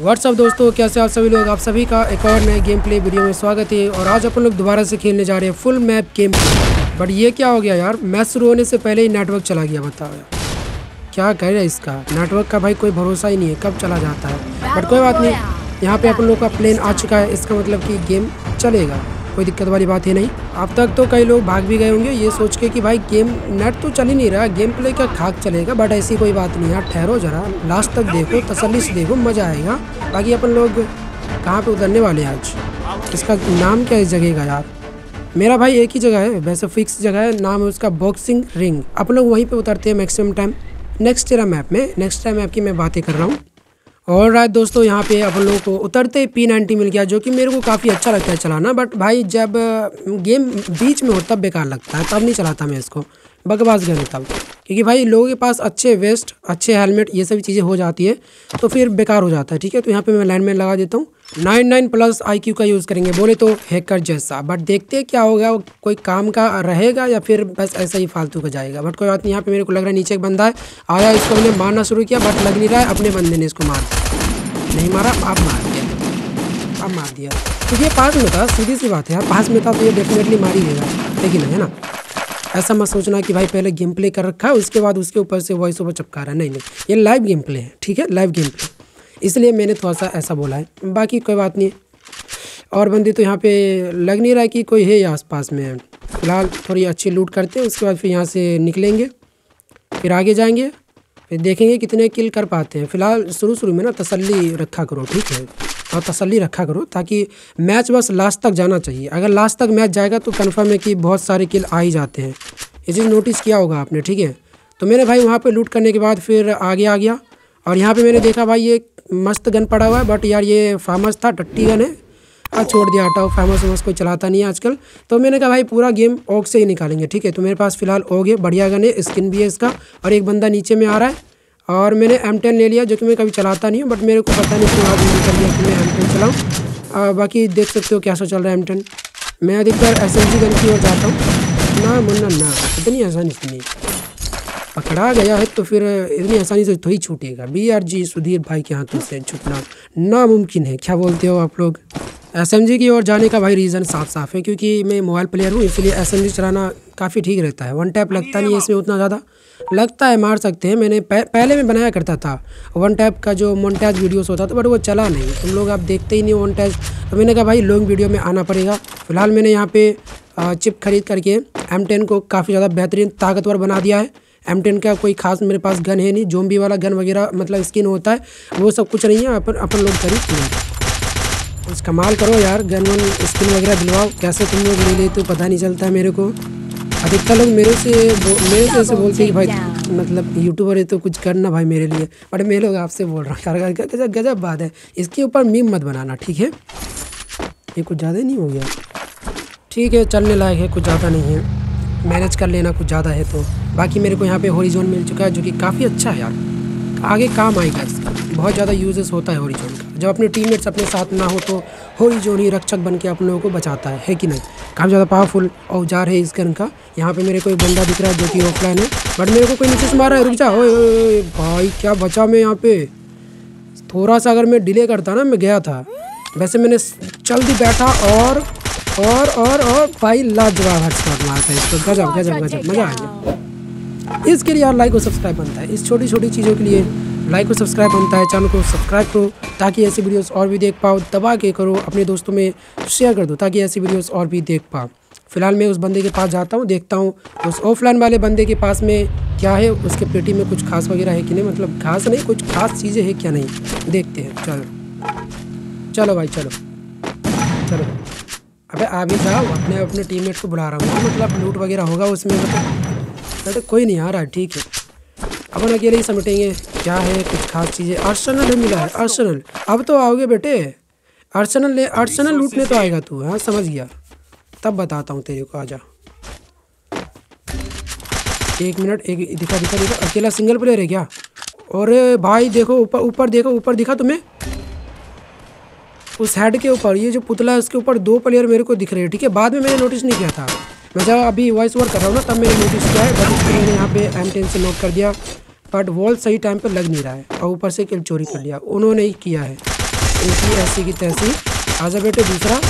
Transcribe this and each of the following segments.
WhatsApp दोस्तों? कैसे आप सभी लोग? आप सभी का एक और नए गेम प्ले वीडियो में स्वागत है और आज अपन लोग दोबारा से खेलने जा रहे हैं फुल मैप गेम बट ये क्या हो गया यार? मैच शुरू होने से पहले ही नेटवर्क चला गया, बताओ कह रहा है इसका? नेटवर्क का भाई कोई भरोसा ही नहीं है, कब चला जाता है? बट कोई बात नहीं, यहाँ पे अपन लोग का प्लेन आ चुका है, इसका मतलब कि गेम चलेगा। कोई दिक्कत वाली बात ही नहीं। अब तक तो कई लोग भाग भी गए होंगे, ये सोच के कि भाई गेम नेट तो चल ही नहीं रहा, गेम प्ले का खाक चलेगा बट ऐसी कोई बात नहीं यार, ठहरो जरा लास्ट तक देखो तसली से देखो, मज़ा आएगा। बाकी अपन लोग कहाँ पे उतरने वाले हैं आज? इसका नाम क्या इस जगह का यार? मेरा भाई एक ही जगह है, वैसे फिक्स जगह है, नाम है उसका बॉक्सिंग रिंग अपन लोग वहीं पर उतरते हैं मैक्सिमम टाइम नेक्स्ट टेरा मैप में नेक्स्ट टाइम मैप की मैं बातें कर रहा हूँ। और राय दोस्तों, यहाँ पे अपन लोगों को उतरते ही पी नाइन्टी मिल गया, जो कि मेरे को काफ़ी अच्छा लगता है चलाना बट भाई जब गेम बीच में हो, तब बेकार लगता है, तब नहीं चलाता मैं इसको। बकवास गन तब, क्योंकि भाई लोगों के पास अच्छे वेस्ट अच्छे हेलमेट ये सभी चीज़ें हो जाती है तो फिर बेकार हो जाता है, ठीक है? तो यहाँ पर मैं लाइन में लगा देता हूँ। Nine nine plus I Q का यूज़ करेंगे। बोले तो हैकर जैसा। बट देखते क्या होगा, वो कोई काम का रहेगा या फिर बस ऐसा ही फालतू का जाएगा। बट कोई बात नहीं, यहाँ पे मेरे को लग रहा है नीचे एक बंदा है। आया इसको मैंने मारना शुरू किया बट लग नहीं रहा है। अपने बंदे ने इसको मार नहीं मारा आप मार दिया। अब मार दिया। तो ये पास में था, सीधी सी बात है यार। पास में था तो ये डेफिनेटली मार ही देगा। लेकिन है ना? ऐसा मत सोचना कि भाई पहले गेम प्ले कर रखा है उसके बाद उसके ऊपर से वॉइस ओवर चपका रहा है। नहीं नहीं। ये लाइव गेम प्ले है, ठीक है? लाइव गेम प्ले इसलिए मैंने थोड़ा सा ऐसा बोला है। बाकी कोई बात नहीं। और बंदे तो यहाँ पे लग नहीं रहा है कि कोई है आस पास में। फ़िलहाल थोड़ी अच्छी लूट करते हैं, उसके बाद फिर यहाँ से निकलेंगे, फिर आगे जाएँगे, फिर देखेंगे कितने किल कर पाते हैं। फ़िलहाल शुरू शुरू में ना तसल्ली रखा करो, ठीक है? और तसल्ली रखा करो ताकि मैच बस लास्ट तक जाना चाहिए। अगर लास्ट तक मैच जाएगा तो कन्फर्म है कि बहुत सारे किल आ ही जाते हैं। ये चीज़ नोटिस किया होगा आपने, ठीक है? तो मैंने भाई वहाँ पर लूट करने के बाद फिर आगे आ गया। और यहाँ पर मैंने देखा भाई ये मस्त गन पड़ा हुआ है बट यार ये फ़ेमस था टट्टी गन है। आ छोड़ दिया, हटाओ फ़ेमस वेमस कोई चलाता नहीं है आजकल। तो मैंने कहा, भाई, पूरा गेम ओग से ही निकालेंगे, ठीक है? तो मेरे पास फ़िलहाल ओग है, बढ़िया गन है स्किन भी है इसका, और एक बंदा नीचे में आ रहा है। और मैंने एम टेन ले लिया, जो कि मैं कभी चलाता नहीं हूँ बट मेरे को पता नहीं क्यों आज मैंने कर लिया कि मैं एम टेन चलाऊँ। बाकी देख सकते हो कैसा चल रहा है एम टेन मैं अधिकतर एस जी गन की ओर जाता हूँ। ना मुन्ना, ना, इतनी आसानी से नहीं। पकड़ा गया है तो फिर इतनी आसानी से थोड़ी छूटेगा। बी आर जी सुधीर भाई के हाथों से छूटना नामुमकिन है। क्या बोलते हो आप लोग? एस एम जी की ओर जाने का भाई रीज़न साफ़ साफ़ है, क्योंकि मैं मोबाइल प्लेयर हूँ, इसलिए एस एम जी चलाना काफ़ी ठीक रहता है। वन टैप लगता नहीं है इसमें उतना ज़्यादा। लगता है, मार सकते हैं। मैंने पहले मैं बनाया करता था। वन टैप का जो मोन्टैज वीडियोस होता था बट वो चला नहीं। तुम लोग आप देखते ही नहीं वन टैज तो मैंने कहा, भाई लॉन्ग वीडियो में आना पड़ेगा। फ़िलहाल मैंने यहाँ पे चिप खरीद करके एम टेन को काफ़ी ज़्यादा बेहतरीन, ताकतवर बना दिया है। एम टेन का कोई खास मेरे पास गन है नहीं जोम्बी वाला गन वगैरह मतलब स्किन होता है वो सब कुछ नहीं है अपन अपन लोग खरीद कुछ कमाल करो यार गन वन स्किन वगैरह दिलवाओ। कैसे तुम लोग ले लेते हो पता नहीं चलता मेरे को। अधिकतर लोग मेरे से मेरे से ऐसे बोलते हैं कि भाई मतलब यूट्यूबर है तो कुछ करना भाई मेरे लिए बट मैं लोग आपसे बोल रहा हूँ गजब गजब बात है। इसके ऊपर मीम मत बनाना ठीक है? ये कुछ ज़्यादा नहीं हो गया। ठीक है चलने लायक है कुछ ज़्यादा नहीं है। मैनेज कर लेना कुछ ज़्यादा है तो। बाकी मेरे को यहाँ पे होरिजोन मिल चुका है, जो कि काफ़ी अच्छा है यार। आगे काम आएगा इसका। बहुत ज़्यादा यूजेस होता है होरिजोन का। जब अपने टीममेट्स अपने साथ ना हो तो होरिजोन ही रक्षक बन के अपने लोगों को बचाता है है कि नहीं? काफ़ी ज़्यादा पावरफुल औज़ार है इस गन का। यहाँ पे मेरे को एक बंदा दिख रहा है जो कि ऑफलाइन है। बट मेरे को कोई नीचे से मारा है, रुक जा। भाई, क्या बचा मैं यहाँ पे? थोड़ा सा अगर मैं डिले करता ना, मैं गया था। वैसे मैंने जल्दी बैठा और और और और भाई लाजवाब हेडशॉट मारता है इसको। गजब गजब गजब। मज़ा आ गया। इसके लिए यार लाइक और सब्सक्राइब बनता है। इस छोटी छोटी चीज़ों के लिए लाइक और सब्सक्राइब बनता है। चैनल को सब्सक्राइब करो ताकि ऐसी वीडियोस और भी देख पाओ। दबा के करो, अपने दोस्तों में शेयर कर दो ताकि ऐसी वीडियोस और भी देख पाओ। फ़िलहाल मैं उस बंदे के पास जाता हूँ, देखता हूँ उस ऑफलाइन वाले बंदे के पास में क्या है, उसके पेटी में कुछ खास वगैरह है कि नहीं? मतलब खास नहीं, कुछ खास चीज़ें है क्या नहीं? देखते हैं। चलो। चलो भाई, चलो। चलो। अबे आ भी जाओ अपने अपने टीममेट को बुला रहा हूँ। मतलब लूट वगैरह होगा उसमें मतलब तो कोई नहीं, आ रहा ठीक है। अपन अकेले ही समेटेंगे। क्या है, कुछ खास चीज़ें? अर्सनल है मिला है अर्सनल अब तो आओगे बेटे? अर्सनल ले अर्सनल लूटने तो आएगा तू हाँ समझ गया। तब बताता हूँ तेरे को, आजा। एक मिनट, एक दिखा दिखा दिखा। अकेला सिंगल प्लेयर है क्या? और भाई, देखो, ऊपर ऊपर देखो, ऊपर दिखा तुम्हें। उस हेड के ऊपर, ये जो पुतला है, उसके ऊपर दो प्लेयर मेरे को दिख रहे हैं, ठीक है? बाद में मैंने नोटिस नहीं किया था। मैं जब अभी वॉइस ओवर कर रहा हूँ ना, तब मैंने नोटिस किया है बट उसको मैंने यहाँ पे एम टेन से नोट कर दिया बट वॉल सही टाइम पर लग नहीं रहा है, और ऊपर से किल चोरी कर लिया, उन्होंने ही किया है। इनकी ऐसी की तैसी। आजा बेटे दूसरा,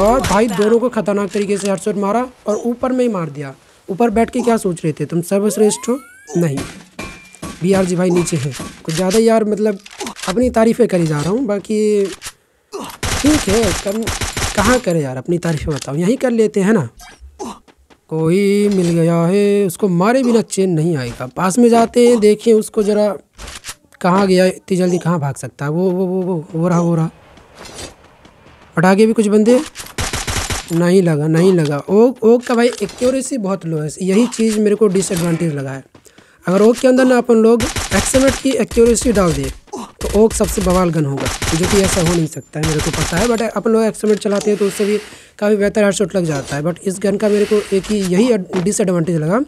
और भाई दोनों को खतरनाक तरीके से हेडशॉट मारा, और ऊपर में ही मार दिया। ऊपर बैठ के क्या सोच रहे थे? तुम सर्वश्रेष्ठ हो? नहीं। बी आर जी भाई नीचे है। कुछ ज़्यादा यार मतलब अपनी तारीफ़ें करी जा रहा हूँ, बाकी ठीक है, कम कहाँ करें यार, अपनी तारीफ़ें बताओ। यहीं कर लेते हैं ना। कोई मिल गया है। उसको मारे बिना चैन नहीं आएगा। पास में जाते हैं, देखें उसको ज़रा कहाँ गया, इतनी जल्दी कहाँ भाग सकता है? वो वो वो वो वो रहा वो रहा। आगे भी कुछ बंदे? नहीं लगा नहीं लगा। ओक ओक का भाई एक्यूरेसी बहुत लो है। यही चीज़ मेरे को डिसएडवांटेज लगा है। अगर ओक के अंदर ना अपन लोग एक्समेट की एक्यूरेसी डाल दे तो ओक सबसे बवाल गन होगा, जो कि ऐसा हो नहीं सकता है, मेरे को पता है बट अपन लोग एक्समेट चलाते हैं तो उससे भी काफ़ी बेहतर हेडशॉट लग जाता है बट इस गन का मेरे को एक ही यही डिसएडवांटेज लगा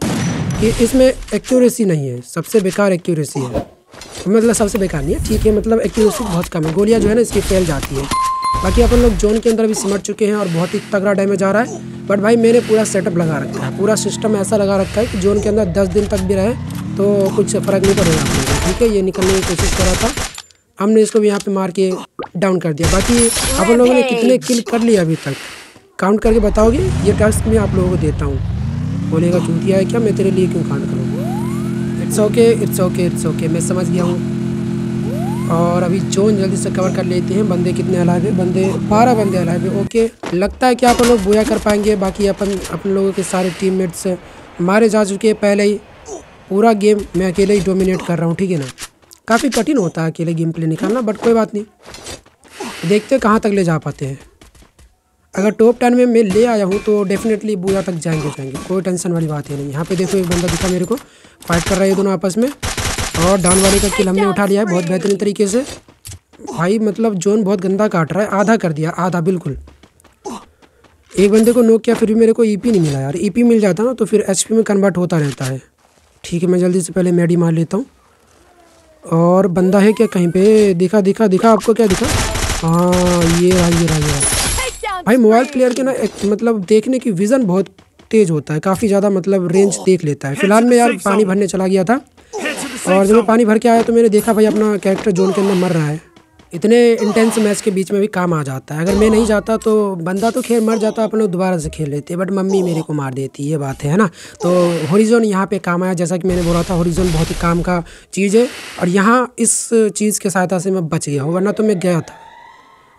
कि इसमें एक्यूरेसी नहीं है, सबसे बेकार एक्यूरेसी है। मतलब सबसे बेकार नहीं है, ठीक है मतलब एक्यूरेसी बहुत कम है, गोलियाँ जो है ना इसकी फैल जाती है। बाकी अपन लोग जोन के अंदर भी सिमट चुके हैं और बहुत ही तगड़ा डैमेज आ रहा है बट भाई मैंने पूरा सेटअप लगा रखा है, पूरा सिस्टम ऐसा लगा रखा है कि जोन के अंदर दस दिन तक भी रहे तो कुछ फ़र्क नहीं पड़ेगा। ठीक है, ये निकलने की कोशिश करा था। हमने इसको भी यहाँ पे मार के डाउन कर दिया। बाकी आप लोगों ने कितने किल कर लिया अभी तक? काउंट करके बताओगे? ये टास्क मैं आप लोगों को देता हूँ। बोलेगा चूतिया है क्या? मैं तेरे लिए क्यों काउंट करूँ? It's okay it's okay it's okay मैं समझ गया हूँ। और अभी जोन जल्दी से कवर कर लेते हैं। बंदे कितने अलाइव है? बंदे बारह बंदे अलाइव है। ओके लगता है कि अपन लोग बोया कर पाएँगे। बाकी अपन अपन लोगों के सारे टीममेट्स मारे जा चुके हैं। पहले ही पूरा गेम मैं अकेले ही डोमिनेट कर रहा हूँ ठीक है ना? काफ़ी कठिन होता है अकेले गेम प्ले निकालना बट कोई बात नहीं। देखते कहाँ तक ले जा पाते हैं। अगर टॉप टेन में मैं ले आया हूँ तो डेफिनेटली बुआ तक जाएँगे जाएँगे। कोई टेंशन वाली बात ही नहीं। यहाँ पे देखो एक बंदा दिखा मेरे को। फाइट कर रहा है दोनों आपस में। और डाउन वाली का किल हमने उठा लिया है बहुत बेहतरीन तरीके से। भाई मतलब जोन बहुत गंदा काट रहा है। आधा कर दिया, आधा, बिल्कुल। एक बंदे को नोक किया, फिर भी मेरे को ईपी नहीं मिला यार। ईपी मिल जाता ना तो फिर एचपी में कन्वर्ट होता रहता है। ठीक है, मैं जल्दी से पहले मेडी मार लेता हूँ। और बंदा है क्या कहीं पे? दिखा दिखा दिखा आपको क्या दिखा? हाँ ये रहा ये रहा ये रहा। भाई मोबाइल प्लेयर के ना एक मतलब देखने की विज़न बहुत तेज़ होता है। काफ़ी ज़्यादा मतलब रेंज देख लेता है। फ़िलहाल मैं यार पानी भरने चला गया था। और जब मैं पानी भर के आया तो मैंने देखा भाई अपना कैरेक्टर जोन के अंदर मर रहा है। इतने इंटेंस मैच के बीच में भी काम आ जाता है। अगर मैं नहीं जाता तो बंदा तो खेल मर जाता, अपने दोबारा से खेल लेते बट मम्मी मेरे को मार देती, ये बात है ना? तो होरिजोन यहाँ पे काम आया, जैसा कि मैंने बोला था होरिजोन बहुत ही काम का चीज़ है, और यहाँ इस चीज़ के सहायता से मैं बच गया हूँ, वरना तो मैं गया था।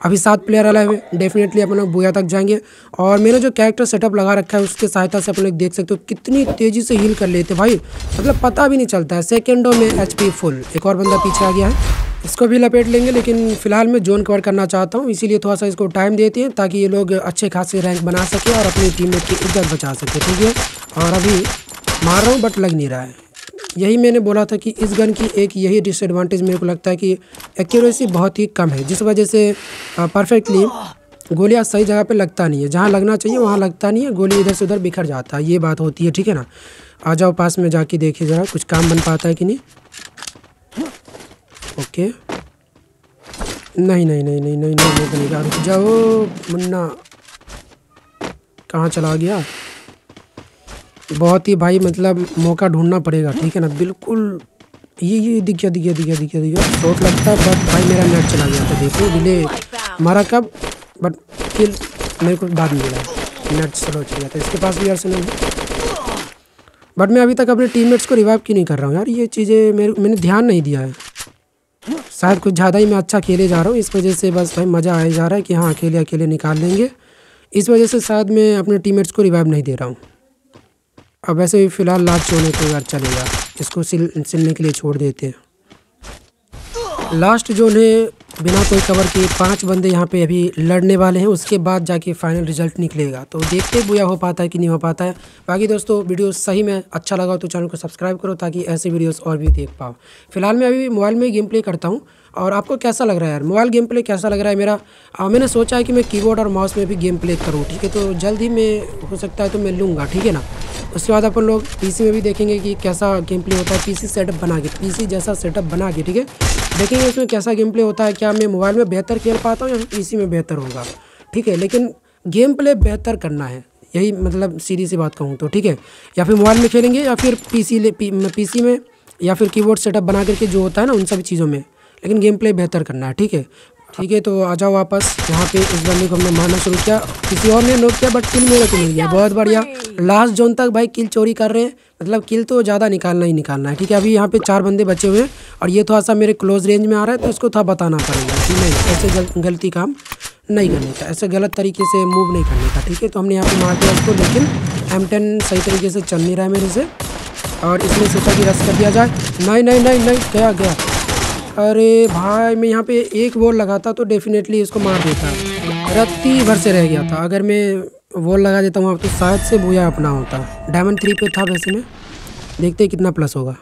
अभी सात प्लेयर अलाइव है डेफिनेटली अपन लोग बोया तक जाएँगे। और मैंने जो कैरेक्टर सेटअप लगा रखा है, उसके सहायता से अपन लोग देख सकते हो, कितनी तेज़ी से हील कर लेते भाई। मतलब पता भी नहीं चलता है सेकेंडों में एचपी फुल एक और बंदा पीछे आ गया है। इसको भी लपेट लेंगे, लेकिन फ़िलहाल मैं जोन कवर करना चाहता हूँ, इसीलिए थोड़ा सा इसको टाइम देते हैं, ताकि ये लोग अच्छे खासे रैंक बना सके और अपनी टीम की इज़्ज़त बचा सके, ठीक है? और अभी मार रहा हूँ बट लग नहीं रहा है। यही मैंने बोला था कि इस गन की एक यही डिसएडवांटेज मेरे को लगता है कि एक्यूरेसी बहुत ही कम है जिस वजह से परफेक्टली गोलियाँ सही जगह पे लगता नहीं है जहाँ लगना चाहिए वहाँ लगता नहीं है गोली इधर से उधर बिखर जाता है ये बात होती है ठीक है ना आ जाओ पास में जाके देखिए ज़रा कुछ काम बन पाता है कि नहीं ओके नहीं नहीं नहीं नहीं नहीं नहीं बनेगा रुक जाओ मुन्ना कहाँ चला गया बहुत ही भाई मतलब मौका ढूंढना पड़ेगा, ठीक है ना? बिल्कुल, ये ये, दिख गया दिख गया दिख गया दिख गया दिख गया। शॉट लगता है बट भाई मेरा नेट चला गया था देखो डिले मारा कब? बट किल मेरे को बाद मिला नेट स्लो चल गया था इसके पास भी यार सुनो बट मैं अभी तक अपने टीममेट्स को रिवाइव क्यों नहीं कर रहा हूँ यार? ये चीज़ें मेरे, मैंने ध्यान नहीं दिया है। शायद कुछ ज़्यादा ही मैं अच्छा खेले जा रहा हूँ, इस वजह से बस भाई मज़ा आया जा रहा है कि हाँ अकेले अकेले निकाल लेंगे। इस वजह से शायद मैं अपने टीममेट्स को रिवाइव नहीं दे रहा हूँ। अब वैसे भी फ़िलहाल लास्ट होने को यार चलेगा। इसको सिल, सिलने के लिए छोड़ देते हैं। लास्ट जो है बिना कोई कवर के पाँच बंदे यहाँ पे अभी लड़ने वाले हैं, उसके बाद जाके फाइनल रिज़ल्ट निकलेगा। तो देखते बुया हो पाता है कि नहीं हो पाता है। बाकी दोस्तों, वीडियो सही में अच्छा लगा तो चैनल को सब्सक्राइब करो ताकि ऐसे वीडियोस और भी देख पाओ फ़िलहाल मैं अभी मोबाइल में गेम प्ले करता हूँ। और आपको कैसा लग रहा है यार? मोबाइल गेम प्ले कैसा लग रहा है मेरा? आ, मैंने सोचा है कि मैं कीबोर्ड और माउस में भी गेम प्ले करूँ ठीक है? तो जल्द ही मैं हो सकता है तो मैं लूँगा ठीक है ना? उसके बाद अपन लोग पीसी में भी देखेंगे कि कैसा गेम प्ले होता है पीसी सेटअप बना के पीसी जैसा सेटअप बना के ठीक है? देखेंगे उसमें कैसा गेम प्ले होता है क्या मैं मोबाइल में बेहतर खेल पाता हूँ या पीसी में बेहतर होगा ठीक है? लेकिन गेम प्ले बेहतर करना है यही मतलब सीधी सी बात कहूँ तो ठीक है? या फिर मोबाइल में खेलेंगे या फिर पीसी ले पी, पीसी में या फिर कीबोर्ड सेटअप बना करके जो होता है ना उन सभी चीज़ों में लेकिन गेम प्ले बेहतर करना है ठीक है? ठीक है तो आ जाओ वापस। यहाँ पे इस बंदे को हमने मारना शुरू किया। किसी और ने नोट किया बट किल मेरे को मिल गया। बहुत बढ़िया। लास्ट जोन तक भाई किल चोरी कर रहे हैं। मतलब किल तो ज़्यादा निकालना ही निकालना है ठीक है? अभी यहाँ पे चार बंदे बचे हुए हैं और ये थोड़ा सा मेरे क्लोज रेंज में आ रहा है तो इसको थोड़ा बताना पड़ेगा कि नहीं ऐसे गल, गलती काम नहीं करने का ऐसे गलत तरीके से मूव नहीं करने का ठीक है? तो हमने यहाँ पर मार दिया उसको लेकिन एम सही तरीके से चल नहीं रहा है मेरे से और इसने सोचा कि रस कर दिया जाए। नहीं नहीं नहीं नहीं गया गया। अरे भाई, मैं यहाँ पे एक वॉल लगाता तो डेफिनेटली इसको मार देता। रत्ती भर से रह गया था। अगर मैं वॉल लगा देता हूँ तो शायद से बुया अपना होता। डायमंड थ्री पे था वैसे में। देखते कितना प्लस होगा।